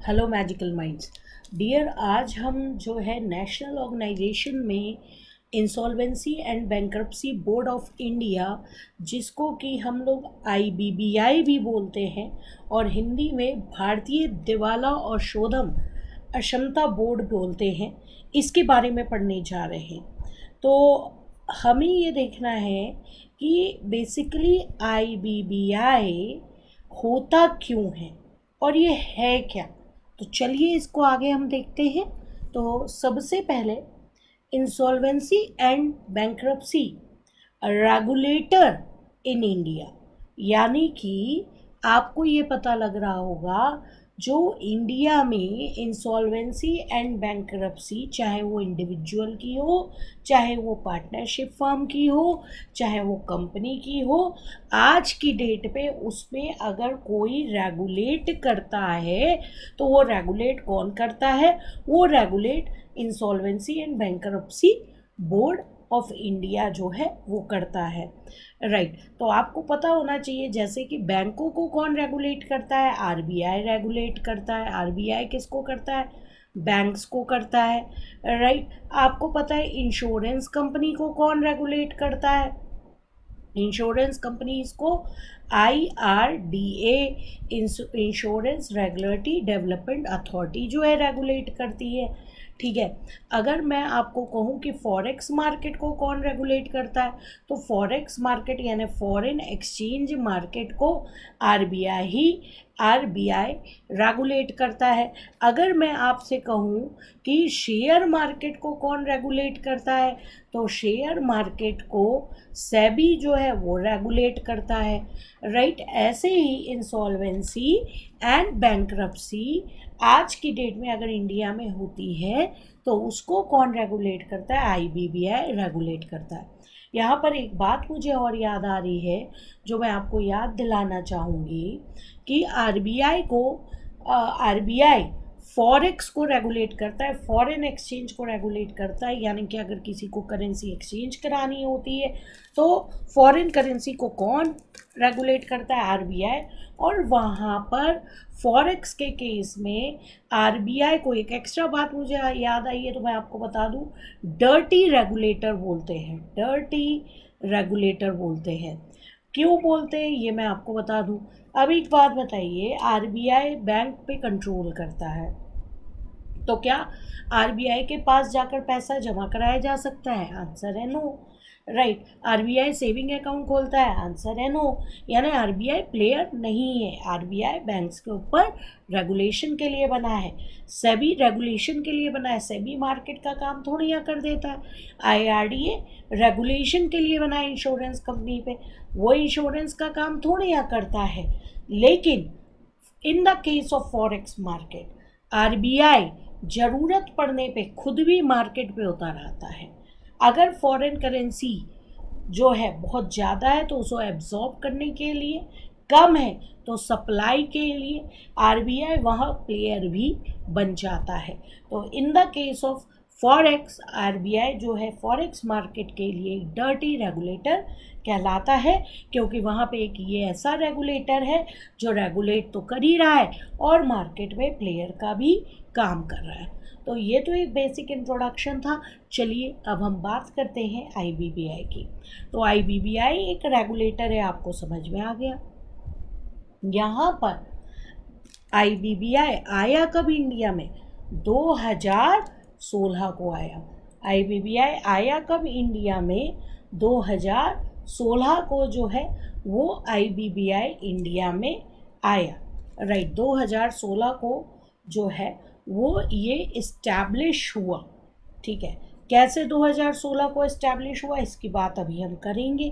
Hello magical minds dear आज हम जो है नेशनल ऑर्गेनाइजेशन में insolvency and bankruptcy board of India जिसको कि हम लोग आईबीबीआई भी बोलते हैं, और हिंदी में भारतीय दिवाला और शोधम अक्षमता बोर्ड बोलते हैं, इसके बारे में पढ़ने जा रहे हैं। तो हमें ये देखना है कि बेसिकली आईबीबीआई होता क्यों है, और ये है क्या? तो चलिए इसको आगे हम देखते हैं। तो सबसे पहले insolvency and bankruptcy regulator in India यानी कि आपको ये पता लग रहा होगा जो इंडिया में इंसॉल्वेंसी एंड बैंक्रप्सी चाहे वो इंडिविजुअल की हो, चाहे वो पार्टनरशिप फर्म की हो, चाहे वो कंपनी की हो, आज की डेट पे उसमें अगर कोई रेगुलेट करता है तो वो रेगुलेट कौन करता है? वो regulate insolvency and bankruptcy board of India जो है, वो करता है। Right right. तो आपको पता होना चाहिए, जैसे कि बैंकों को कौन रेगुलेट करता है? आरबीआई रेगुलेट करता है। आरबीआई किसको करता है? बैंक्स को करता है। Right right. आपको पता है इंश्योरेंस कंपनी को कौन रेगुलेट करता है? इंश्योरेंस कंपनीज़ को I R D A insurance regulatory development authority जो है रेगुलेट करती है। ठीक है? अगर मैं आपको कहूँ कि फॉरेक्स मार्केट को कौन रेगुलेट करता है तो फॉरेक्स मार्केट यानी फॉरेन एक्सचेंज मार्केट को आरबीआई ही आरबीआई रेगुलेट करता है। अगर मैं आपसे कहूँ कि शेयर मार्केट को कौन रेगुलेट करता है तो शेयर मार्केट को सेबी जो है वो रेगुलेट करता है। राइट ऐसे ही इंसॉल्वेंसी एंड बैंक्रप्सी आज की डेट में अगर इंडिया में होती है तो उसको कौन रेगुलेट करता है? आईबीबीआई रेगुलेट करता है। यहाँ पर एक बात मुझे और याद आ रही है, जो मैं आपको याद दिलाना चाहूँगी कि आरबीआई को आरबीआई फॉरेक्स को रेगुलेट करता है, फॉरेन एक्सचेंज को रेगुलेट करता है, यानी कि अगर किसी को करेंसी एक्सचेंज करानी होती है तो फॉरेन करेंसी को कौन रेगुलेट करता है? आरबीआई और वहाँ पर फॉरेक्स के केस में आरबीआई को एक एक्स्ट्रा बात मुझे याद आई है तो मैं आपको बता दूँ। डर्टी रेगुलेटर बोलते हैं। डर्टी रेगुलेटर बोलते हैं। क्यों बोलते हैं, ये मैं आपको बता दूँ। अब एक बात बताइए, आरबीआई बैंक पे कंट्रोल करता है। तो क्या आरबीआई के पास जाकर पैसा जमा कराया जा सकता है? आंसर है no right RBI saving account खोलता है? आंसर है नो यानी आरबीआई प्लेयर नहीं है. आरबीआई बैंक्स के ऊपर रेगुलेशन के लिए बना है. सेबी रेगुलेशन के लिए बना है. सेबी मार्केट का काम थोड़ी यहाँ कर देता है. आईआरडीए रेगुलेशन के लिए बना है इंश्योरेंस कंपनी पे. वो इंश्योरेंस का काम थोड़ी यहाँ करता है. लेकिन in the case of forex market RBI ज़रूरत पड़ने पे खुद भी मार्केट पे उतर आता है. अगर फॉरेन करेंसी जो है बहुत ज़्यादा है तो उसको एब्जॉर्ब करने के लिए, कम है तो सप्लाई के लिए आरबीआई वहाँ प्लेयर भी बन जाता है। तो in the case of forex RBI जो है फॉरेक्स मार्केट के लिए एक डर्टी रेगुलेटर कहलाता है, क्योंकि वहाँ पे एक ये ऐसा रेगुलेटर है जो रेगुलेट तो कर ही रहा है और मार्केट में प्लेयर का भी काम कर रहा है। तो ये तो एक बेसिक इंट्रोडक्शन था। चलिए अब हम बात करते हैं आईबीबीआई की। तो आईबीबीआई एक रेगुलेटर है आपको समझ में आ गया। यहाँ पर आईबीबीआई आया कब इंडिया में? 2016 को आया। आईबीबीआई आया कब इंडिया में? 2016 को जो है वो आईबीबीआई इंडिया में आया। राइट right, 2016 को जो है वो ये इस्टेब्लिश हुआ, ठीक है? कैसे 2016 को इस्टेब्लिश हुआ, इसकी बात अभी हम करेंगे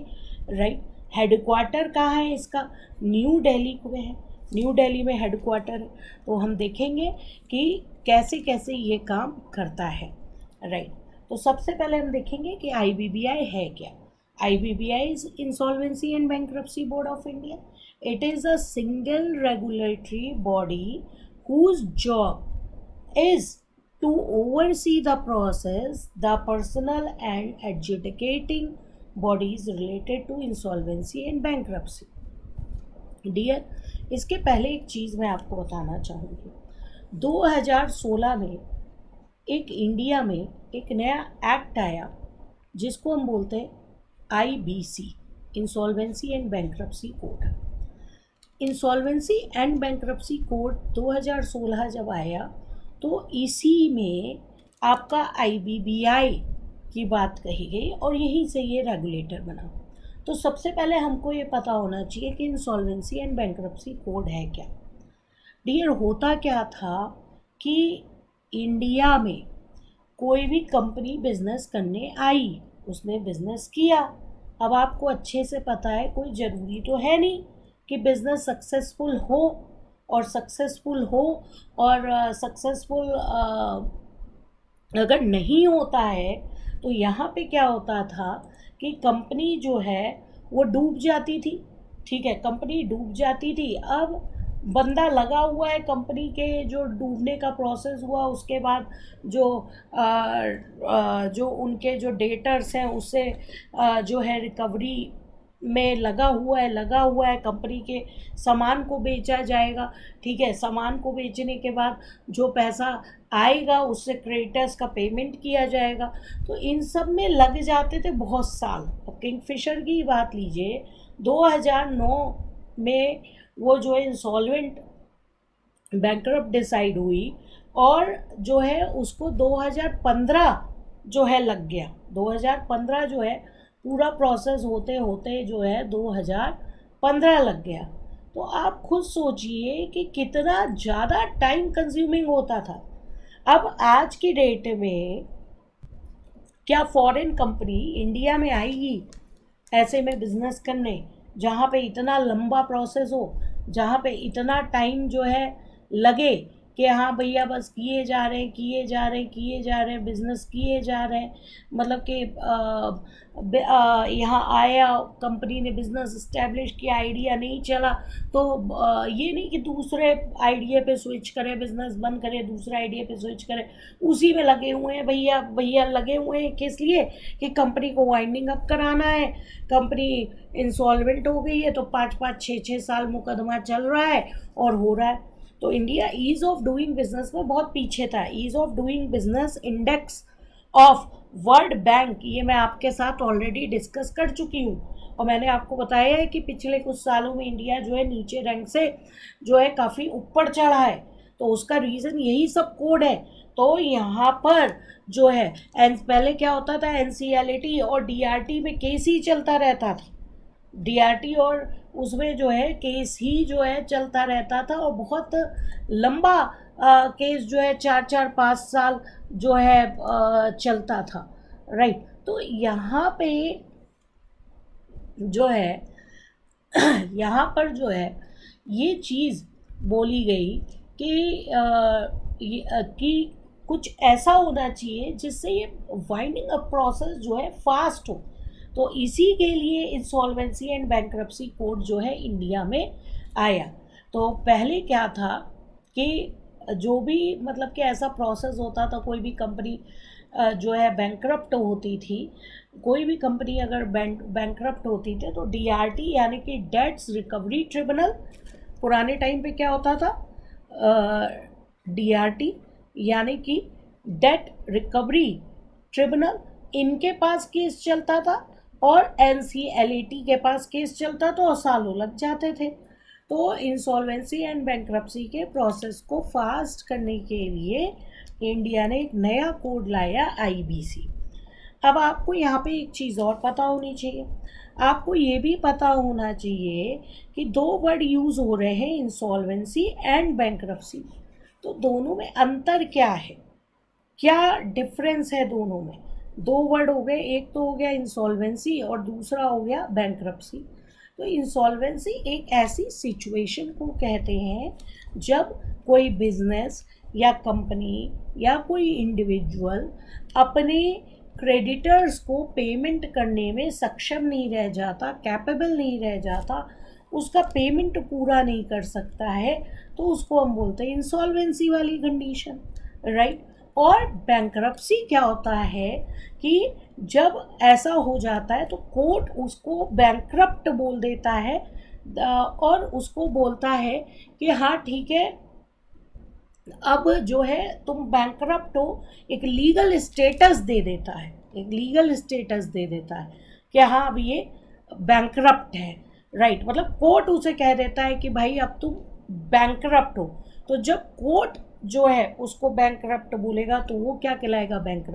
राइट हेडक्वार्टर कहाँ है इसका? न्यू दिल्ली में है। न्यू दिल्ली में हेडक्वार्टर तो हम देखेंगे कि कैसे कैसे ये काम करता है राइट तो सबसे पहले हम देखेंगे कि आईबीबीआई है क्या? IBBI is insolvency and bankruptcy board of India it is a single regulatory body whose job is to oversee the process, the personal and adjudicating bodies related to insolvency and bankruptcy. Dear इसके पहले एक चीज़ मैं आपको बताना चाहूँगी 2016 में एक India में एक नया एक्ट आया जिसको हम बोलते हैं I B C insolvency and bankruptcy code insolvency and bankruptcy code 2016 जब आया तो इसी में आपका आईबीबीआई की बात कही गई और यहीं से ये रेगुलेटर बना। तो सबसे पहले हमको ये पता होना चाहिए कि इंसॉल्वेंसी एंड बैंक्रप्सी कोड है क्या। डियर होता क्या था कि इंडिया में कोई भी कंपनी बिज़नेस करने आई, उसने बिज़नेस किया। अब आपको अच्छे से पता है, कोई ज़रूरी तो है नहीं कि बिज़नेस सक्सेसफुल हो। और सक्सेसफुल हो और सक्सेसफुल अगर नहीं होता है तो यहाँ पे क्या होता था कि कंपनी जो है वो डूब जाती थी ठीक है? कंपनी डूब जाती थी। अब बंदा लगा हुआ है कंपनी के जो डूबने का प्रोसेस हुआ उसके बाद जो आ, आ, जो उनके जो डेटर्स हैं उससे जो है रिकवरी में लगा हुआ है, लगा हुआ है, कंपनी के सामान को बेचा जाएगा। ठीक है, सामान को बेचने के बाद जो पैसा आएगा, उससे क्रेडिटर्स का पेमेंट किया जाएगा। तो इन सब में लग जाते थे बहुत साल। अब किंगफिशर की बात लीजिए 2009 में वो जो है इंसॉल्वेंट बैंक डिसाइड हुई और जो है उसको 2015 जो है लग गया। 2015 जो है पूरा प्रोसेस होते होते जो है 2015 लग गया। तो आप खुद सोचिए कि कितना ज़्यादा टाइम कंज्यूमिंग होता था। अब आज की डेट में क्या फॉरेन कंपनी इंडिया में आएगी ऐसे में बिज़नेस करने, जहाँ पे इतना लंबा प्रोसेस हो, जहाँ पे इतना टाइम जो है लगे कि हाँ भैया बस किए जा रहे हैं किए जा रहे हैं किए जा रहे हैं बिज़नेस किए जा रहे हैं। मतलब कि यहाँ आया कंपनी ने बिज़नेस इस्टेब्लिश किया आइडिया नहीं चला तो आ, ये नहीं कि दूसरे आइडिया पे स्विच करें बिज़नेस बंद करें दूसरे आइडिया पे स्विच करें। उसी में लगे हुए हैं भैया भैया लगे हुए हैं किस लिए? कि कंपनी को वाइंडिंग अप कराना है। कंपनी इंसॉल्वेंट हो गई है तो पाँच पाँच छः छः साल मुकदमा चल रहा है और हो रहा है। तो India ease of doing business में बहुत पीछे था। Ease of doing business index of world bank ये मैं आपके साथ ऑलरेडी डिस्कस कर चुकी हूँ। और मैंने आपको बताया है कि पिछले कुछ सालों में इंडिया जो है नीचे रैंक से जो है काफ़ी ऊपर चढ़ा है। तो उसका रीज़न यही सब कोड है। तो यहाँ पर जो है, एन, पहले क्या होता था? एन और डीआरटी में केस ही चलता रहता था। डीआरटी और उसमें जो है केस ही जो है चलता रहता था और बहुत लंबा आ, केस जो है चार चार पाँच साल जो है आ, चलता था। राइट तो यहाँ पे जो है यहाँ पर जो है ये चीज़ बोली गई कि आ, कि कुछ ऐसा होना चाहिए जिससे ये वाइंडिंग अप प्रोसेस जो है फास्ट हो। तो इसी के लिए इंसॉल्वेंसी एंड बैंक्रप्सी कोड जो है इंडिया में आया। तो पहले क्या था कि जो भी मतलब कि ऐसा प्रोसेस होता था, कोई भी कंपनी जो है बैंक्रप्ट होती थी, कोई भी कंपनी अगर बैंक बैंक्रप्ट होती थी तो डीआरटी यानी कि डेट्स रिकवरी ट्रिब्यूनल पुराने टाइम पे क्या होता था? डी डीआरटी यानी कि डेट रिकवरी ट्रिब्यूनल इनके पास केस चलता था। और एन के पास केस चलता तो सालों लग जाते थे। तो इंसॉल्वेंसी एंड बैंक्रप्सी के प्रोसेस को फास्ट करने के लिए इंडिया ने एक नया कोड लाया आईबीसी अब आपको यहाँ पे एक चीज़ और पता होनी चाहिए। आपको ये भी पता होना चाहिए कि दो वर्ड यूज़ हो रहे हैं इंसॉल्वेंसी एंड बैंक्रप्सी तो दोनों में अंतर क्या है? क्या डिफरेंस है दोनों में? दो वर्ड हो गए, एक तो हो गया इंसॉल्वेंसी और दूसरा हो गया बैंक्रप्सी तो इंसॉल्वेंसी एक ऐसी सिचुएशन को कहते हैं जब कोई बिज़नेस या कंपनी या कोई इंडिविजुअल अपने क्रेडिटर्स को पेमेंट करने में सक्षम नहीं रह जाता कैपेबल नहीं रह जाता, उसका पेमेंट पूरा नहीं कर सकता है तो उसको हम बोलते हैं इंसॉल्वेंसी वाली कंडीशन राइट और बैंक्रप्सी क्या होता है कि जब ऐसा हो जाता है तो कोर्ट उसको बैंक्रप्ट बोल देता है और उसको बोलता है कि हाँ ठीक है, अब जो है तुम बैंक हो, एक लीगल स्टेटस दे देता है, एक लीगल स्टेटस दे देता है कि हाँ अब ये बैंक है राइट मतलब कोर्ट उसे कह देता है कि भाई, अब तुम बैंक हो। तो जब कोर्ट जो है उसको बैंक बोलेगा तो वो क्या कहलाएगा? बैंक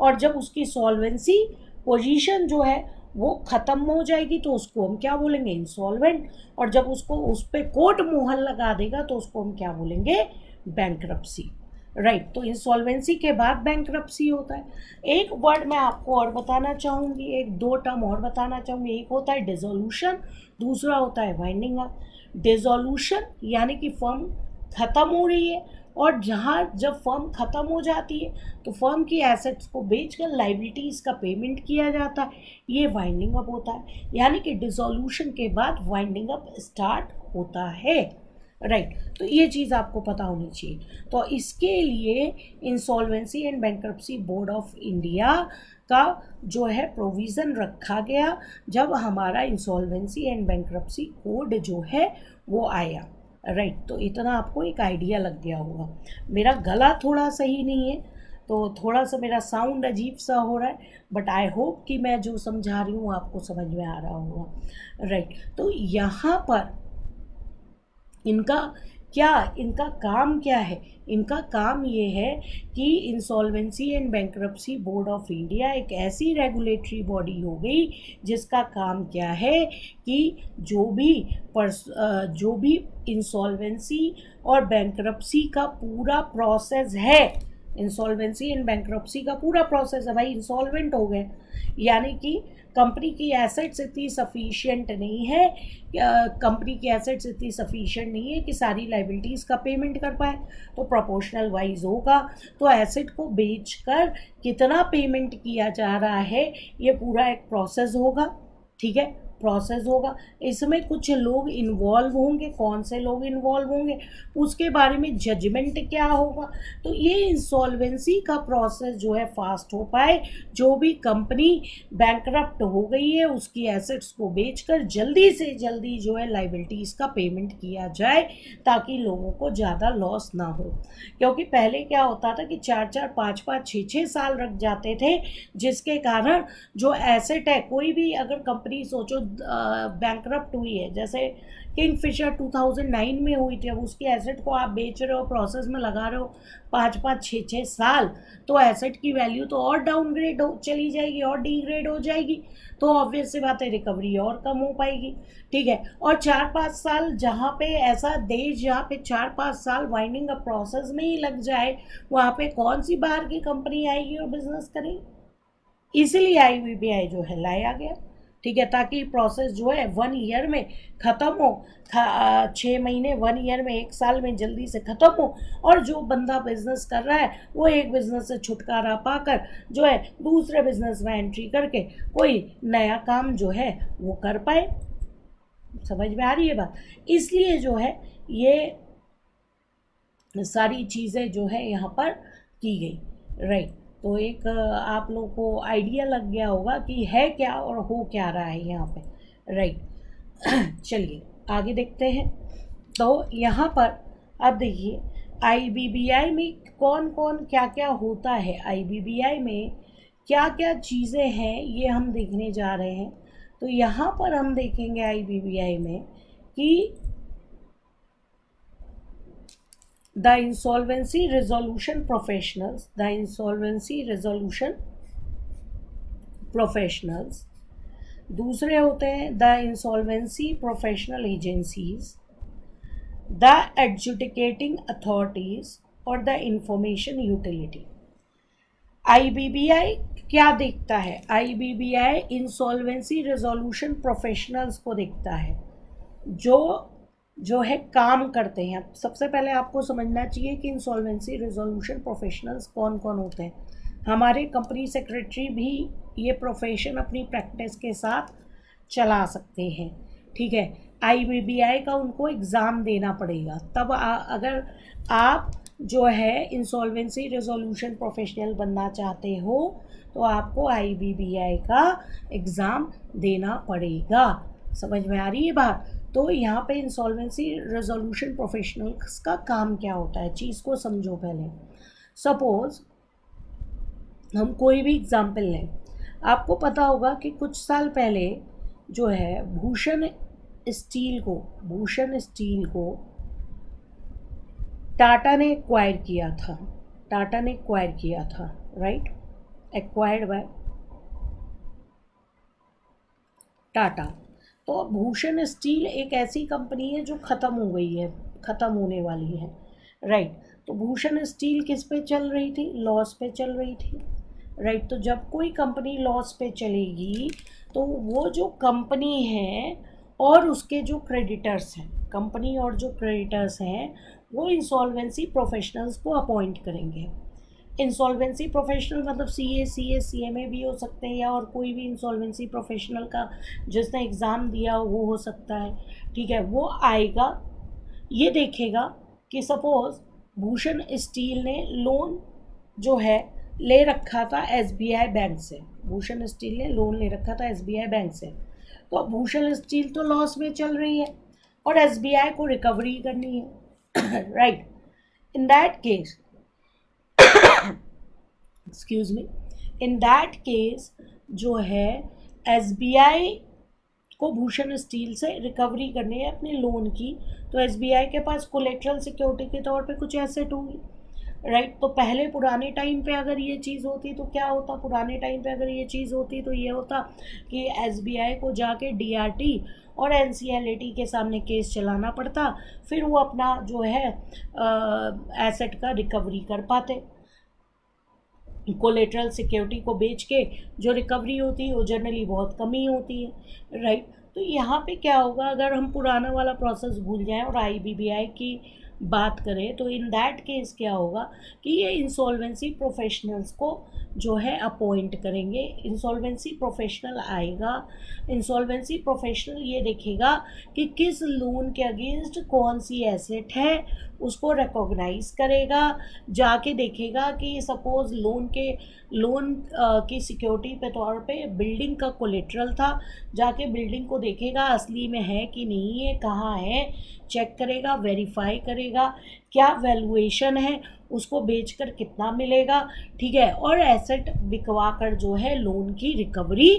और जब उसकी सॉल्वेंसी पोजीशन जो है वो ख़त्म हो जाएगी तो उसको हम क्या बोलेंगे? इंसॉल्वेंट और जब उसको उस पर कोर्ट मुहर लगा देगा तो उसको हम क्या बोलेंगे? बैंक राइट right, तो इंसॉल्वेंसी के बाद बैंक होता है। एक वर्ड मैं आपको और बताना चाहूँगी एक दो टर्म और बताना चाहूँगी। एक होता है डिजोल्यूशन दूसरा होता है वाइंडिंग अप डिजोल्यूशन यानी कि फर्म ख़त्म हो रही है और जहाँ जब फर्म ख़त्म हो जाती है तो फर्म की एसेट्स को बेचकर लाइबिलिटीज़ का पेमेंट किया जाता है। ये वाइंडिंग अप होता है। यानी कि डिसोल्यूशन के बाद वाइंडिंग अप स्टार्ट होता है। Right right. तो ये चीज़ आपको पता होनी चाहिए। तो इसके लिए insolvency and bankruptcy board of India का जो है प्रोविज़न रखा गया, जब हमारा इंसॉल्वेंसी एंड बैंक्रप्सी कोड जो है, वो आया। राइट तो इतना आपको एक आइडिया लग गया होगा। मेरा गला थोड़ा सही नहीं है तो थोड़ा सा मेरा साउंड अजीब सा हो रहा है बट आई होप कि मैं जो समझा रही हूँ आपको समझ में आ रहा होगा। राइट right, तो यहाँ पर इनका क्या इनका काम क्या है? इनका काम ये है कि insolvency and bankruptcy board of India एक ऐसी रेगुलेटरी बॉडी हो गई जिसका काम क्या है कि जो भी पर्स जो भी इंसॉल्वेंसी और बैंक्रप्सी का पूरा प्रोसेस है। इंसॉल्वेंसी एंड बैंक्रप्सी का पूरा प्रोसेस है भाई इंसॉल्वेंट हो गए। यानी कि कंपनी की एसेट्स इतनी सफिशियंट नहीं है कंपनी की एसेट्स इतनी सफिशियंट नहीं है कि सारी लाइबिलिटीज़ का पेमेंट कर पाए तो प्रोपोर्शनल वाइज होगा। तो एसेट को बेचकर कितना पेमेंट किया जा रहा है, ये पूरा एक प्रोसेस होगा, ठीक है? प्रोसेस होगा। इसमें कुछ लोग इन्वॉल्व होंगे, कौन से लोग इन्वॉल्व होंगे, उसके बारे में जजमेंट क्या होगा? तो ये इंसॉल्वेंसी का प्रोसेस जो है फास्ट हो पाए। जो भी कंपनी बैंक हो गई है, उसकी एसेट्स को बेचकर जल्दी से जल्दी जो है लाइबिलिटीज़ का पेमेंट किया जाए, ताकि लोगों को ज़्यादा लॉस ना हो। क्योंकि पहले क्या होता था कि चार चार पाँच पाँच छः छः साल रख जाते थे, जिसके कारण जो एसेट है, कोई भी अगर कंपनी सोचो बैंक हुई है। जैसे किंग फिशर 2009 में हुई थी, अब उसकी एसेट को आप बेच रहे हो प्रोसेस में लगा रहे हो पाँच पाँच छः छः साल तो एसेट की वैल्यू तो और डाउनग्रेड हो, चली जाएगी और डीग्रेड हो जाएगी तो ऑब्वियस सी बात है रिकवरी और कम हो पाएगी। ठीक है, और चार पाँच साल जहाँ पे ऐसा देश, जहाँ पे चार पाँच साल वाइंडिंग अप प्रोसेस में ही लग जाए, वहाँ पे कौन सी बाहर की कंपनी आएगी और बिज़नेस करेगी? इसीलिए आई जो है, लाया गया। ठीक है, ताकि प्रोसेस जो है वन ईयर में ख़त्म हो छः महीने वन ईयर में, एक साल में जल्दी से ख़त्म हो, और जो बंदा बिज़नेस कर रहा है, वो एक बिज़नेस से छुटकारा पाकर जो है दूसरे बिज़नेस में एंट्री करके कोई नया काम जो है वो कर पाए। समझ में आ रही है बात? इसलिए जो है ये सारी चीज़ें जो है यहाँ पर की गई। राइट तो एक, आप लोगों को आइडिया लग गया होगा कि है क्या और हो क्या रहा है यहाँ पे। राइट चलिए, आगे देखते हैं। तो यहाँ पर, अब देखिए आईबीबीआई में कौन कौन क्या क्या होता है? आईबीबीआई में क्या क्या चीज़ें हैं, ये हम देखने जा रहे हैं। तो यहाँ पर हम देखेंगे आईबीबीआई में कि the insolvency resolution professionals, the insolvency resolution professionals. दूसरे होते हैं the insolvency professional agencies the adjudicating authorities और द इंफॉर्मेशन यूटिलिटी आईबीबीआई क्या देखता है? आईबीबीआई इंसॉल्वेंसी रेजोल्यूशन प्रोफेशनल्स को देखता है, जो जो है काम करते हैं। सबसे पहले आपको समझना चाहिए कि इंसॉल्वेंसी रिजोल्यूशन प्रोफेशनल्स कौन कौन होते हैं। हमारे कंपनी सेक्रेटरी भी ये प्रोफेशन अपनी प्रैक्टिस के साथ चला सकते हैं ठीक है? आईबीबीआई का उनको एग्ज़ाम देना पड़ेगा। तब आ, अगर आप जो है इंसॉल्वेंसी रेजोल्यूशन प्रोफेशनल बनना चाहते हो तो आपको आई का एग्ज़ाम देना पड़ेगा। समझ में आ रही है बात? तो यहाँ पे इंसॉल्वेंसी रेजोल्यूशन प्रोफेशनल्स का काम क्या होता है? चीज़ को समझो पहले। सपोज़ हम कोई भी एग्ज़ाम्पल लें। आपको पता होगा कि कुछ साल पहले जो है, भूषण स्टील को, भूषण स्टील को टाटा ने एक्वायर किया था। टाटा ने एक्वायर किया था राइट एक्वायर्ड बाय टाटा। तो भूषण स्टील एक ऐसी कंपनी है जो ख़त्म हो गई है, ख़त्म होने वाली है राइट तो भूषण स्टील किस पे चल रही थी? लॉस पे चल रही थी राइट तो जब कोई कंपनी लॉस पे चलेगी तो वो जो कंपनी है और उसके जो क्रेडिटर्स हैं, कंपनी और जो क्रेडिटर्स हैं, वो इंसॉल्वेंसी प्रोफेशनल्स को अपॉइंट करेंगे। इंसॉल्वेंसी प्रोफेशनल मतलब C A C A C M A भी हो सकते हैं या और कोई भी इंसॉल्वेंसी प्रोफेशनल का जिसने एग्ज़ाम दिया वो हो सकता है। ठीक है, वो आएगा, ये देखेगा कि सपोज़ भूषण स्टील ने लोन जो है, ले रखा था एस बी आई बैंक से। भूषण स्टील ने लोन ले रखा था एस बी आई बैंक से। तो अब भूषण स्टील तो लॉस में चल रही है और एस बी आई को रिकवरी करनी है। Right in that case excuse me in that case जो है एस बी आई को भूषण स्टील से रिकवरी करनी है अपने लोन की तो एस बी आई के पास कोलेट्रल सिक्योरिटी के तौर पे कुछ एसेट होगी। राइट तो पहले पुराने टाइम पे अगर ये चीज़ होती तो क्या होता? पुराने टाइम पे अगर ये चीज़ होती तो ये होता कि एस बी आई को जाके डी आर टी और N C L A T के सामने केस चलाना पड़ता। फिर वो अपना जो है एसेट का रिकवरी कर पाते। कोलेट्रल सिक्योरिटी को बेच के जो रिकवरी होती है, वो जनरली बहुत कम ही होती है राइट तो यहाँ पे क्या होगा, अगर हम पुराना वाला प्रोसेस भूल जाएँ और आई बी बी आई की बात करें तो इन दैट केस क्या होगा कि ये इंसॉल्वेंसी प्रोफेशनल्स को जो है अपॉइंट करेंगे। इंसॉल्वेंसी प्रोफेशनल आएगा। इंसॉल्वेंसी प्रोफेशनल ये देखेगा कि किस लोन के अगेंस्ट कौन सी एसेट है उसको रिकॉग्नाइज करेगा, जाके देखेगा कि सपोज़ लोन के लोन की सिक्योरिटी पे तौर पे बिल्डिंग का कोलेट्रल था, जाके बिल्डिंग को देखेगा, असली में है कि नहीं है कहाँ है चेक करेगा वेरीफाई करेगा, क्या वैल्यूएशन है, उसको बेचकर कितना मिलेगा, ठीक है? और एसेट बिकवा कर जो है लोन की रिकवरी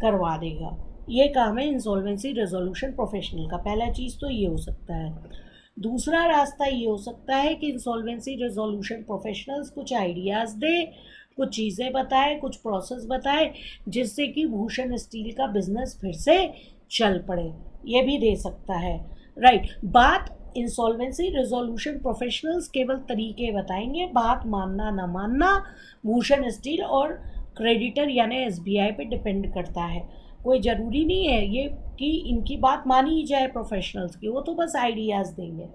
करवा देगा। ये काम है इंसॉल्वेंसी रेजोल्यूशन प्रोफेशनल का। पहला चीज़ तो ये हो सकता है। दूसरा रास्ता ये हो सकता है कि इंसॉल्वेंसी रेजोल्यूशन प्रोफेशनल्स कुछ आइडियाज़ दे, कुछ चीज़ें बताए, कुछ प्रोसेस बताए, जिससे कि भूषण स्टील का बिज़नेस फिर से चल पड़े। ये भी दे सकता है। Right right. बात इंसॉल्वेंसी रेजोल्यूशन प्रोफेशनल्स केवल तरीके बताएँगे, बात मानना ना मानना, भूषण स्टील और क्रेडिटर यानी एस पे डिपेंड करता है। कोई ज़रूरी नहीं है ये कि इनकी बात मानी ही जाए प्रोफेशनल्स की, वो तो बस आइडियाज़ देंगे।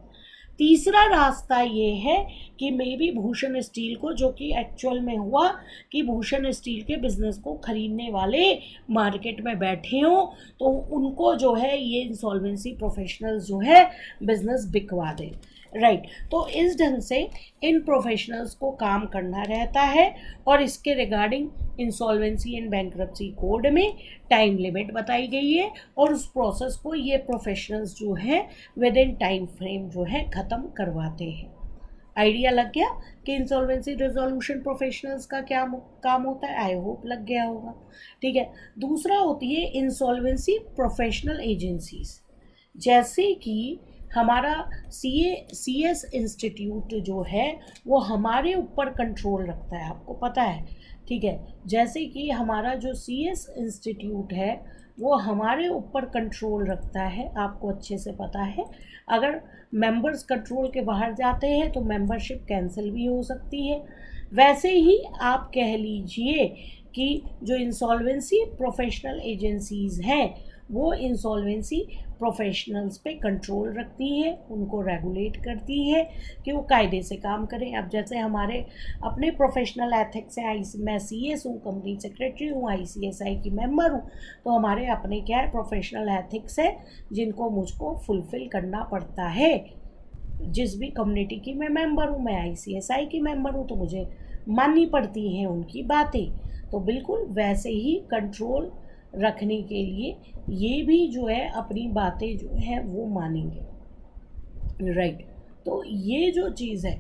तीसरा रास्ता ये है कि मे बी भूषण स्टील को, जो कि एक्चुअल में हुआ कि भूषण स्टील के बिज़नेस को ख़रीदने वाले मार्केट में बैठे हों तो उनको जो है ये इंसॉल्वेंसी प्रोफेशनल्स जो है बिज़नेस बिकवा दें। Right right. तो इस ढंग से इन प्रोफेशनल्स को काम करना रहता है और इसके regarding insolvency and bank code में टाइम लिमिट बताई गई है और उस प्रोसेस को ये प्रोफेशनल्स जो हैं विद इन टाइम फ्रेम जो है ख़त्म करवाते हैं। आइडिया लग गया कि इंसॉल्वेंसी रिजोल्यूशन प्रोफेशनल्स का क्या काम होता है? आई होप लग गया होगा। ठीक है? दूसरा होती है इंसॉल्वेंसी प्रोफेशनल एजेंसीज जैसे कि हमारा सी ए सी एस इंस्टीट्यूट जो है, वो हमारे ऊपर कंट्रोल रखता है, आपको पता है। ठीक है? जैसे कि हमारा जो सी एस इंस्टीट्यूट है, वो हमारे ऊपर कंट्रोल रखता है, आपको अच्छे से पता है। अगर मेंबर्स कंट्रोल के बाहर जाते हैं तो मेंबरशिप कैंसिल भी हो सकती है। वैसे ही आप कह लीजिए कि जो इंसॉल्वेंसी प्रोफेशनल एजेंसीज़ हैं, वो इंसॉल्वेंसी प्रोफेशनल्स पे कंट्रोल रखती है, उनको रेगुलेट करती है कि वो कायदे से काम करें। अब जैसे हमारे अपने प्रोफेशनल एथिक्स हैं, आई मैं सी एस हूँ कंपनी सेक्रेटरी हूँ, आई सी एस आई की मेंबर हूँ तो हमारे अपने क्या है प्रोफेशनल एथिक्स है, जिनको मुझको फुलफ़िल करना पड़ता है। जिस भी कम्युनिटी की मैं मेंबर हूँ, मैं आई सी एस आई की मेंबर हूँ तो मुझे माननी पड़ती हैं उनकी बातें। तो बिल्कुल वैसे ही कंट्रोल रखने के लिए ये भी जो है, अपनी बातें जो है, वो मानेंगे। Right right. तो ये जो चीज़ है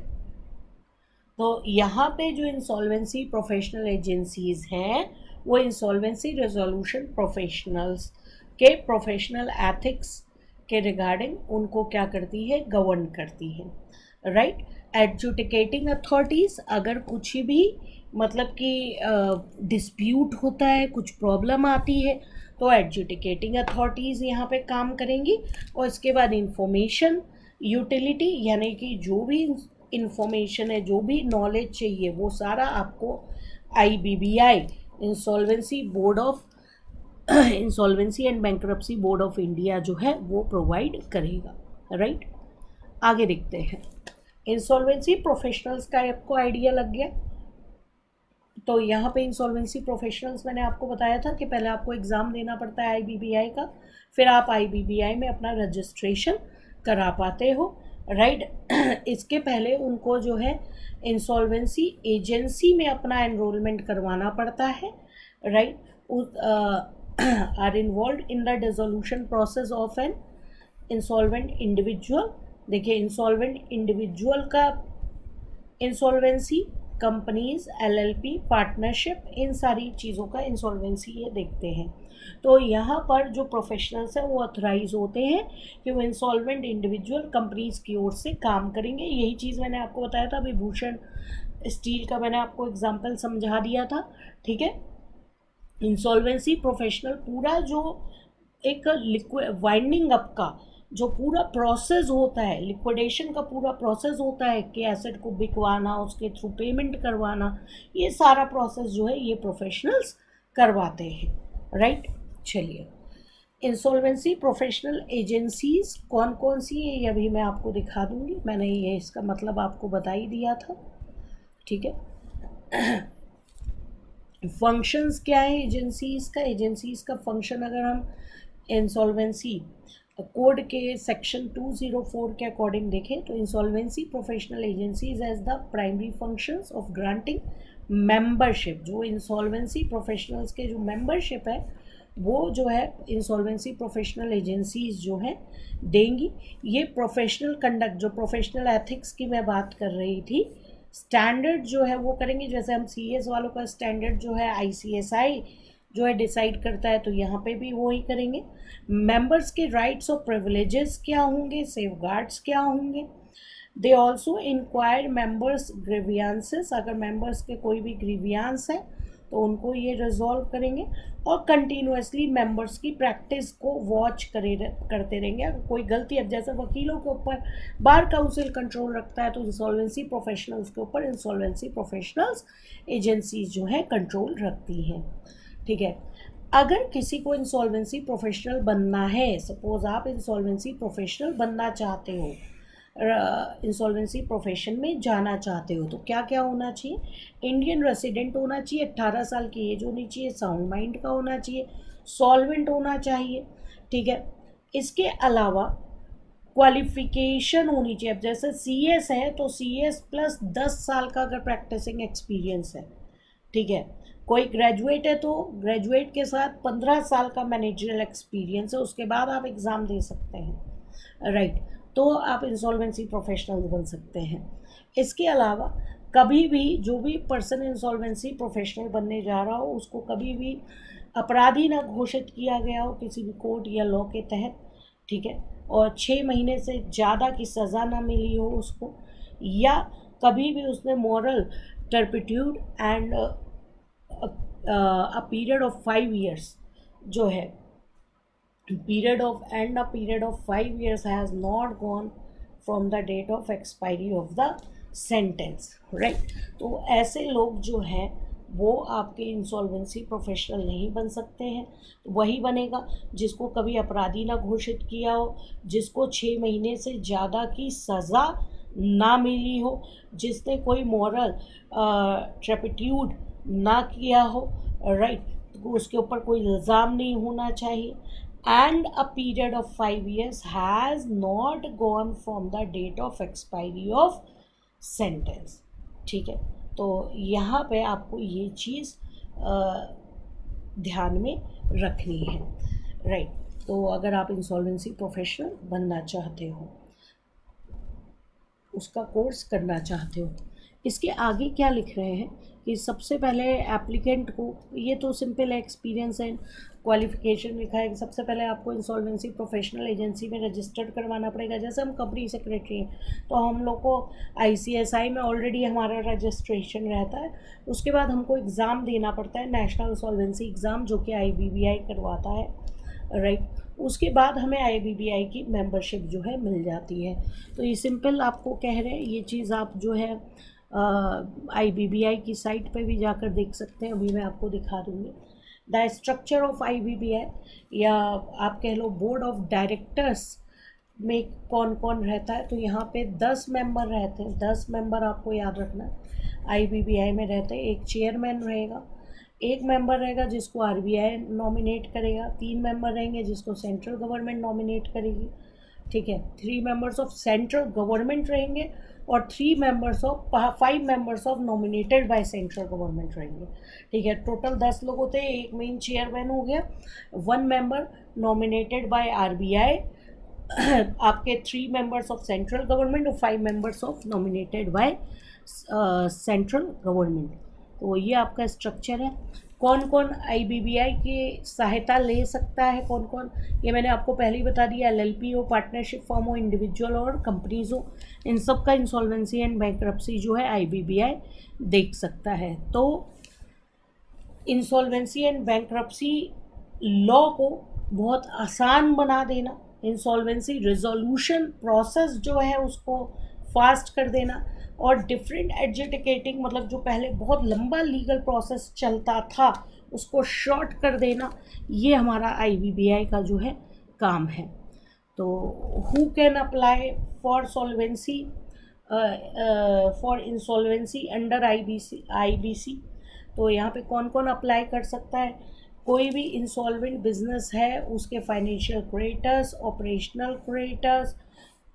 तो यहाँ पे जो इंसॉल्वेंसी प्रोफेशनल एजेंसीज हैं, वो इंसॉल्वेंसी रेजोल्यूशन प्रोफेशनल्स के प्रोफेशनल एथिक्स के रिगार्डिंग उनको क्या करती है गवर्न करती है। राइट एडजुटिकेटिंग अथॉरिटीज़ अगर कुछ भी मतलब कि डिस्प्यूट होता है, कुछ प्रॉब्लम आती है तो एडजुटिकेटिंग अथॉरिटीज़ यहाँ पे काम करेंगी और इसके बाद इंफॉर्मेशन यूटिलिटी यानी कि जो भी इंफॉर्मेशन है, जो भी नॉलेज चाहिए, वो सारा आपको I B B I insolvency board of insolvency and bankruptcy board of India जो है, वो प्रोवाइड करेगा राइट right? आगे देखते हैं इंसॉल्वेंसी प्रोफेशनल्स का आपको आइडिया लग गया तो यहाँ पे इंसॉल्वेंसी प्रोफेशनल्स मैंने आपको बताया था कि पहले आपको एग्ज़ाम देना पड़ता है आईबीबीआई का, फिर आप आईबीबीआई में अपना रजिस्ट्रेशन करा पाते हो राइट इसके पहले उनको जो है इंसॉल्वेंसी एजेंसी में अपना एनरोलमेंट करवाना पड़ता है right are involve in the dissolution process of an insolvent individual देखिए इंसॉल्वेंट इंडिविजुअल का इंसॉल्वेंसी कंपनीज़ एलएलपी पार्टनरशिप इन सारी चीज़ों का इंसॉल्वेंसी ये देखते हैं। तो यहाँ पर जो प्रोफेशनल्स हैं, वो ऑथराइज होते हैं कि वो इंसॉल्वेंट इंडिविजुअल कंपनीज़ की ओर से काम करेंगे। यही चीज़ मैंने आपको बताया था, विभूषण स्टील का मैंने आपको एग्ज़ाम्पल समझा दिया था, ठीक है? इंसॉल्वेंसी प्रोफेशनल पूरा जो एक लिक्विड वाइंडिंग अप का जो पूरा प्रोसेस होता है लिक्विडेशन का पूरा प्रोसेस होता है कि एसेट को बिकवाना, उसके थ्रू पेमेंट करवाना, ये सारा प्रोसेस जो है ये प्रोफेशनल्स करवाते हैं राइट चलिए। इंसॉल्वेंसी प्रोफेशनल एजेंसीज कौन कौन सी है, ये अभी मैं आपको दिखा दूँगी। मैंने ये इसका मतलब आपको बता ही दिया था, ठीक है? फ़ंक्शंस क्या है एजेंसीज का? एजेंसीज का फ़ंक्शन अगर हम इंसॉल्वेंसी कोड के सेक्शन 204 के अकॉर्डिंग देखें तो insolvency professional agencies as the primary functions of granting membership जो इंसॉल्वेंसी प्रोफेशनल्स के जो मेंबरशिप है, वो जो है इंसॉल्वेंसी प्रोफेशनल एजेंसीज जो हैं, देंगी। ये प्रोफेशनल कंडक्ट जो प्रोफेशनल एथिक्स की मैं बात कर रही थी स्टैंडर्ड जो है वो करेंगे। जैसे हम सी वालों का स्टैंडर्ड जो है आईसीएसआई जो है डिसाइड करता है तो यहाँ पे भी वो ही करेंगे। मेंबर्स के राइट्स और प्रिविलेजेस क्या होंगे? सेफ़ क्या होंगे? They also inquire members grievances अगर मेंबर्स के कोई भी ग्रीवियांस है तो उनको ये रिजॉल्व करेंगे और कंटिन्यूसली मेंबर्स की प्रैक्टिस को वॉच करे करते रहेंगे। अगर कोई गलती, अब जैसे वकीलों के ऊपर बार काउंसिल कंट्रोल रखता है तो इंसॉल्वेंसी प्रोफेशनल्स के ऊपर इंसॉल्वेंसी प्रोफेशनल्स एजेंसीज जो है कंट्रोल रखती हैं। ठीक है? अगर किसी को इंसॉल्वेंसी प्रोफेशनल बनना है सपोज़ आप इंसॉल्वेंसी प्रोफेशनल बनना चाहते हो इंसॉल्वेंसी प्रोफेशन में जाना चाहते हो तो क्या क्या होना चाहिए? इंडियन रेसिडेंट होना चाहिए, अट्ठारह साल की एज होनी चाहिए साउंड माइंड का होना चाहिए सॉल्वेंट होना चाहिए, ठीक है? इसके अलावा क्वालिफिकेशन होनी चाहिए। अब जैसे सी एस है तो सी एस प्लस दस साल का अगर प्रैक्टिसिंग एक्सपीरियंस है, ठीक है? कोई ग्रेजुएट है तो ग्रेजुएट के साथ पंद्रह साल का मैनेजरल एक्सपीरियंस है, उसके बाद आप एग्ज़ाम दे सकते हैं। Right right. तो आप इंसॉल्वेंसी प्रोफेशनल बन सकते हैं। इसके अलावा, कभी भी जो भी पर्सन इंसॉल्वेंसी प्रोफेशनल बनने जा रहा हो, उसको कभी भी अपराधी ना घोषित किया गया हो किसी भी कोर्ट या लॉ के तहत, ठीक है? और छः महीने से ज़्यादा की सज़ा ना मिली हो उसको, या कभी भी उसने moral turpitude and a period of five years जो है। Period of and a period of five years has not gone from the date of expiry of the sentence right तो ऐसे लोग जो हैं, वो आपके इंसॉल्वेंसी प्रोफेशनल नहीं बन सकते हैं। वही बनेगा जिसको कभी अपराधी ना घोषित किया हो, जिसको छः महीने से ज़्यादा की सज़ा ना मिली हो, जिसने कोई मॉरल ट्रेपिट्यूड ना किया हो राइट तो उसके ऊपर कोई इल्ज़ाम नहीं होना चाहिए। And a period of five years has not gone from the date of expiry of sentence ठीक है? तो यहाँ पे आपको ये चीज़ ध्यान में रखनी है। राइट तो अगर आप इंसॉल्वेंसी प्रोफेशनल बनना चाहते हो, उसका कोर्स करना चाहते हो, इसके आगे क्या लिख रहे हैं? कि सबसे पहले एप्लीकेंट को, ये तो सिंपल एक्सपीरियंस है क्वालिफिकेशन लिखा है कि सबसे पहले आपको इंसॉल्वेंसी प्रोफेशनल एजेंसी में रजिस्टर्ड करवाना पड़ेगा। जैसे हम कंपनी सेक्रेटरी हैं तो हम लोग को आईसीएसआई में ऑलरेडी हमारा रजिस्ट्रेशन रहता है। उसके बाद हमको एग्ज़ाम देना पड़ता है नेशनल इंसॉल्वेंसी एग्ज़ाम जो कि आई करवाता है राइट right. उसके बाद हमें आई की मेंबरशिप जो है मिल जाती है। तो ये सिंपल आपको कह रहे हैं, ये चीज़ आप जो है आईबीबीआई की साइट पे भी जाकर देख सकते हैं, अभी मैं आपको दिखा दूँगी। The structure of I B B I या आप कह लो बोर्ड ऑफ़ डायरेक्टर्स में कौन कौन रहता है तो यहाँ पे दस मेंबर रहते हैं। दस मेंबर आपको याद रखना है। आई बी बी आई में रहते हैं, एक चेयरमैन रहेगा, एक मेंबर रहेगा जिसको आर बी आई नॉमिनेट करेगा, तीन मेंबर रहेंगे जिसको सेंट्रल गवर्नमेंट नॉमिनेट करेगी, ठीक है? Three members of central government रहेंगे और three members of five members of nominated by central government रहेंगे। ठीक है टोटल दस लोग होते हैं, एक मेन चेयरमैन हो गया one member nominated by RBI आपके three members of central government और five members of nominated by central government तो ये आपका स्ट्रक्चर है। कौन कौन आईबीबीआई की सहायता ले सकता है? कौन कौन ये मैंने आपको पहले ही बता दिया एलएलपी हो पार्टनरशिप फॉर्म हो इंडिविजुअल और कंपनीज़ हो, इन सब का इंसॉल्वेंसी एंड बैंक्रप्सी जो है आईबीबीआई देख सकता है। तो इंसॉल्वेंसी एंड बैंक्रप्सी लॉ को बहुत आसान बना देना इंसॉल्वेंसी रिजोल्यूशन प्रोसेस जो है उसको फास्ट कर देना और डिफरेंट एडजुडिकेटिंग मतलब जो पहले बहुत लंबा लीगल प्रोसेस चलता था, उसको शॉर्ट कर देना, ये हमारा आई का जो है काम है। तो who can apply for solvency for insolvency under I B C तो यहाँ पे कौन कौन अप्लाई कर सकता है? कोई भी इंसॉल्वेंट बिज़नेस है, उसके financial creditors operational creditors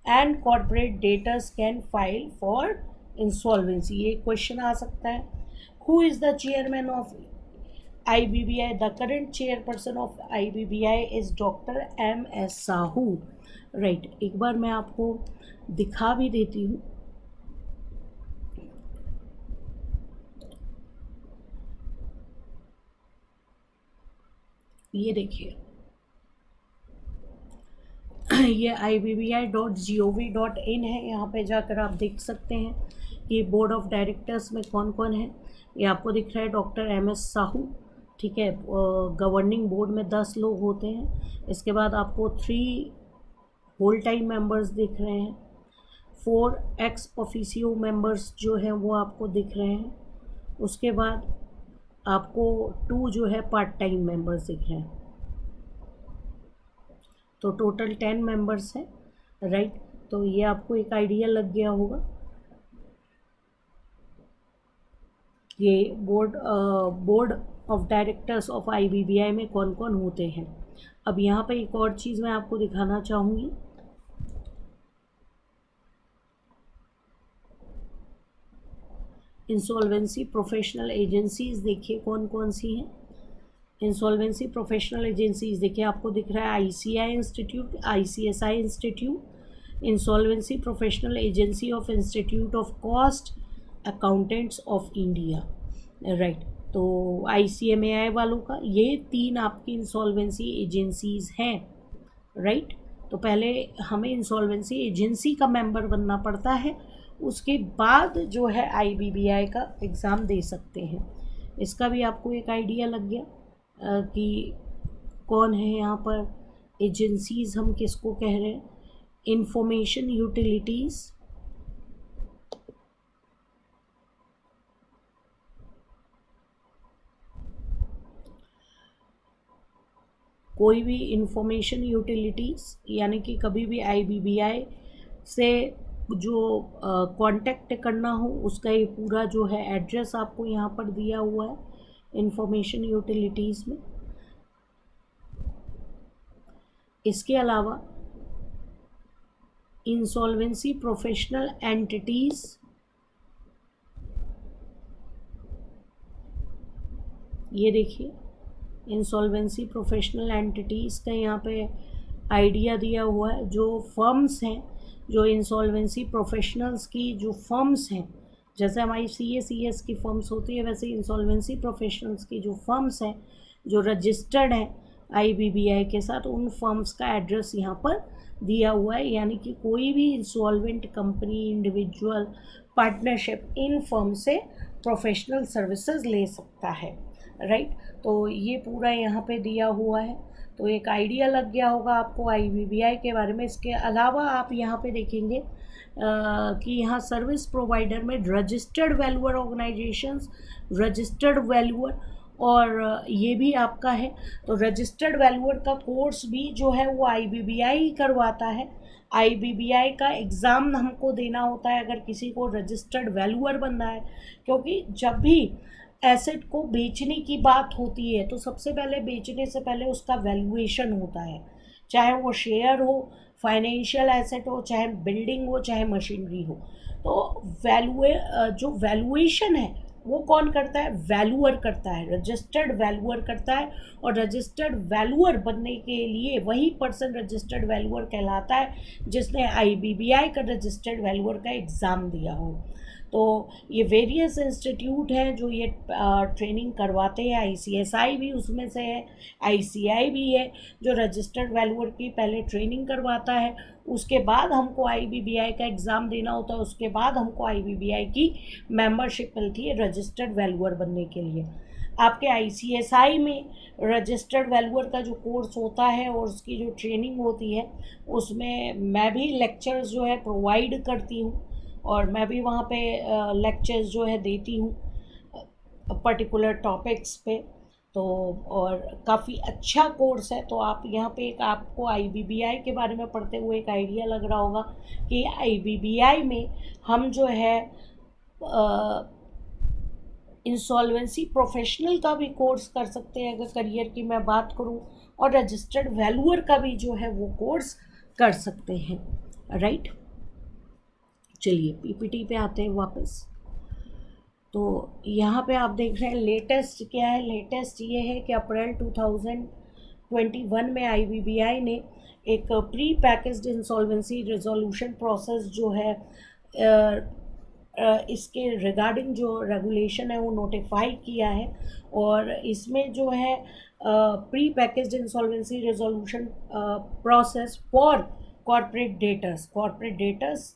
and corporate debtors can file for insolvency ये क्वेश्चन आ सकता है। Who is the chairman of I B B I the current chairperson of I B B I is doctor M S Sahu right एक बार मैं आपको दिखा भी देती हूँ। ये देखिए। ये I B B I dot G O V dot in है, यहाँ पे जाकर आप देख सकते हैं। कि बोर्ड ऑफ़ डायरेक्टर्स में कौन कौन है? ये आपको दिख रहा है डॉक्टर एम एस साहू, ठीक है? गवर्निंग बोर्ड में दस लोग होते हैं। इसके बाद आपको थ्री होल टाइम मेंबर्स दिख रहे हैं। फोर एक्स ऑफिसियो मेंबर्स जो हैं, वो आपको दिख रहे हैं। उसके बाद आपको टू जो है पार्ट टाइम मेंबर्स दिख रहे हैं। तो टोटल टेन मेंबर्स हैं राइट तो ये आपको एक आइडिया लग गया होगा। ये board board of directors of IBBI में कौन कौन होते हैं? अब यहाँ पर एक और चीज़ मैं आपको दिखाना चाहूँगी। इंसॉल्वेंसी प्रोफेशनल एजेंसीज देखिए कौन कौन सी हैं। इंसॉल्वेंसी प्रोफेशनल एजेंसीज देखिए आपको दिख रहा है ICI institute ICSI institute insolvency professional agency of institute of cost accountants of India right तो ICMAI वालों का, ये तीन आपकी इंसॉल्वेंसी एजेंसीज हैं राइट तो पहले हमें इंसॉल्वेंसी एजेंसी का मेंबर बनना पड़ता है, उसके बाद जो है IBBI का एग्ज़ाम दे सकते हैं। इसका भी आपको एक आइडिया लग गया कि कौन है यहाँ पर एजेंसीज़ हम किसको कह रहे हैं? इंफॉर्मेशन यूटिलिटीज़ कोई भी इंफॉर्मेशन यूटिलिटीज़ यानी कि कभी भी आईबीबीआई से जो कांटेक्ट करना हो, उसका ये पूरा जो है एड्रेस आपको यहाँ पर दिया हुआ है इंफॉर्मेशन यूटिलिटीज़ में। इसके अलावा इंसॉल्वेंसी प्रोफेशनल एंटिटीज़ ये देखिए इंसॉल्वेंसी प्रोफेशनल एंटिटीज़ का यहाँ पे आइडिया दिया हुआ है। जो फर्म्स हैं, जो इंसॉल्वेंसी प्रोफेशनल्स की जो फर्म्स हैं, जैसे हमारी सी ए सी एस की फर्म्स होती है, वैसे इंसॉल्वेंसी प्रोफेशनल्स की जो फर्म्स हैं, जो रजिस्टर्ड हैं आई बी बी आई के साथ, उन फर्म्स का एड्रेस यहाँ पर दिया हुआ है। यानी कि कोई भी इंसॉल्वेंट कंपनी इंडिविजुअल पार्टनरशिप इन फर्म से प्रोफेशनल सर्विसेज़ ले सकता है। राइट? तो ये पूरा यहाँ पे दिया हुआ है। तो एक आइडिया लग गया होगा आपको आईबीबीआई के बारे में। इसके अलावा आप यहाँ पे देखेंगे आ, कि यहाँ सर्विस प्रोवाइडर में registered valuer organisations registered valuer और ये भी आपका है। तो रजिस्टर्ड वैल्यूअर का कोर्स भी जो है वो आई करवाता है। आईबीबीआई का एग्ज़ाम हमको देना होता है अगर किसी को रजिस्टर्ड वैल्यूअर बनना है। क्योंकि जब भी एसेट को बेचने की बात होती है तो सबसे पहले बेचने से पहले उसका वैल्यूएशन होता है। चाहे वो शेयर हो फाइनेंशियल एसेट हो, चाहे बिल्डिंग हो, चाहे मशीनरी हो। तो वैल्यूए जो वैल्यूएशन है, वो कौन करता है? वैल्यूअर करता है। रजिस्टर्ड वैल्यूअर करता है और रजिस्टर्ड वैल्यूअर बनने के लिए वही पर्सन रजिस्टर्ड वैल्यूअर कहलाता है, जिसने आईबीबीआई का रजिस्टर्ड वैल्यूअर का एग्ज़ाम दिया हो। तो ये वेरियस इंस्टीट्यूट हैं जो ये ट्रेनिंग करवाते हैं। आईसीएसआई भी उसमें से है आईसीआई भी है, जो रजिस्टर्ड वैल्यूअर की पहले ट्रेनिंग करवाता है। उसके बाद हमको आईबीबीआई का एग्ज़ाम देना होता है। उसके बाद हमको आईबीबीआई की मेंबरशिप मिलती है रजिस्टर्ड वैल्यूअर बनने के लिए। आपके आईसीएसआई में रजिस्टर्ड वैल्यूअर का जो कोर्स होता है और उसकी जो ट्रेनिंग होती है, उसमें मैं भी लेक्चर्स जो है प्रोवाइड करती हूँ। और मैं भी वहाँ पे लेक्चर्स जो है देती हूँ पर्टिकुलर टॉपिक्स पे। तो और काफ़ी अच्छा कोर्स है तो आप यहाँ पे एक आपको आईबीबीआई के बारे में पढ़ते हुए एक आइडिया लग रहा होगा कि आईबीबीआई में हम जो है इंसॉल्वेंसी प्रोफेशनल का भी कोर्स कर सकते हैं, अगर करियर की मैं बात करूँ, और रजिस्टर्ड वैल्यूअर का भी जो है वो कोर्स कर सकते हैं राइट चलिए पीपीटी पे आते हैं वापस। तो यहाँ पे आप देख रहे हैं लेटेस्ट क्या है? लेटेस्ट ये है कि अप्रैल 2021 में आईबीबीआई ने एक pre packaged insolvency resolution process जो है इसके रिगार्डिंग जो रेगुलेशन है वो नोटिफाई किया है और इसमें जो है pre packaged insolvency resolution process for corporate debtors corporate debtors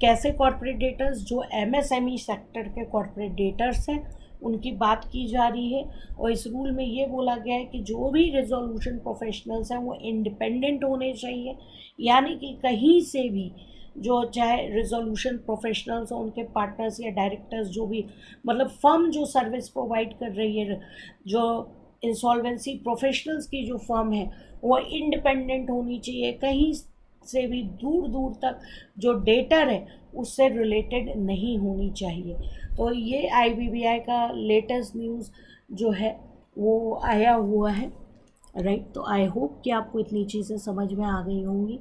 कैसे कॉरपोरेट डेटर्स जो एमएसएमई सेक्टर के कॉरपोरेट डेटर्स हैं, उनकी बात की जा रही है। और इस रूल में ये बोला गया है कि जो भी रिजोल्यूशन प्रोफेशनल्स हैं, वो इंडिपेंडेंट होने चाहिए। यानी कि कहीं से भी जो चाहे रिजोल्यूशन प्रोफेशनल्स हो, उनके पार्टनर्स या डायरेक्टर्स जो भी मतलब फर्म जो सर्विस प्रोवाइड कर रही है, जो इंसॉल्वेंसी प्रोफेशनल्स की जो फर्म है, वो इंडिपेंडेंट होनी चाहिए। कहीं से भी दूर दूर तक जो डेटर है, उससे रिलेटेड नहीं होनी चाहिए। तो ये आईबीबीआई का लेटेस्ट न्यूज़ जो है, वो आया हुआ है राइट तो आई होप कि आपको इतनी चीज़ें समझ में आ गई होंगी।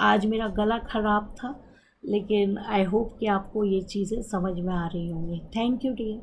आज मेरा गला ख़राब था, लेकिन आई होप कि आपको ये चीज़ें समझ में आ रही होंगी। Thank you dear